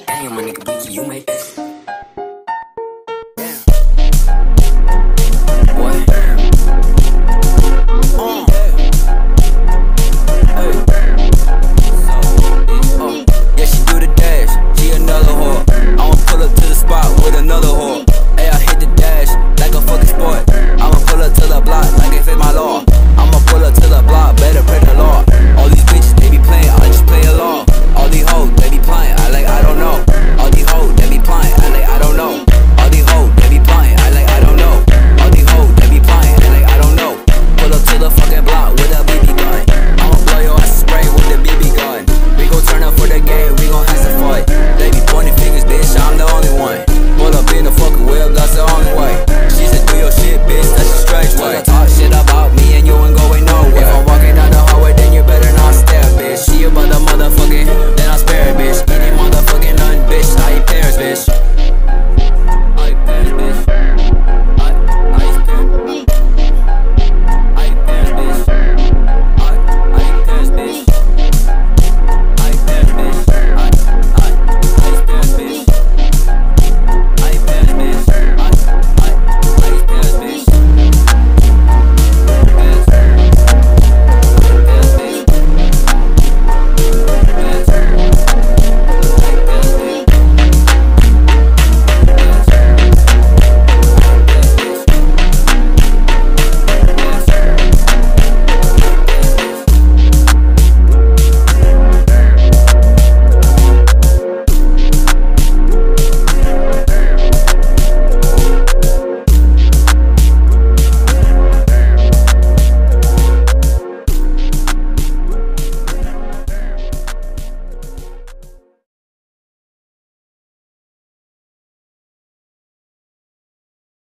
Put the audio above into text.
Damn, my nigga, Bleaky, you make motherfucking block with a